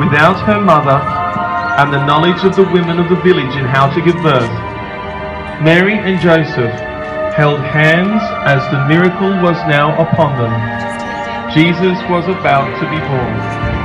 without her mother and the knowledge of the women of the village in how to give birth, Mary and Joseph held hands as the miracle was now upon them. Jesus was about to be born.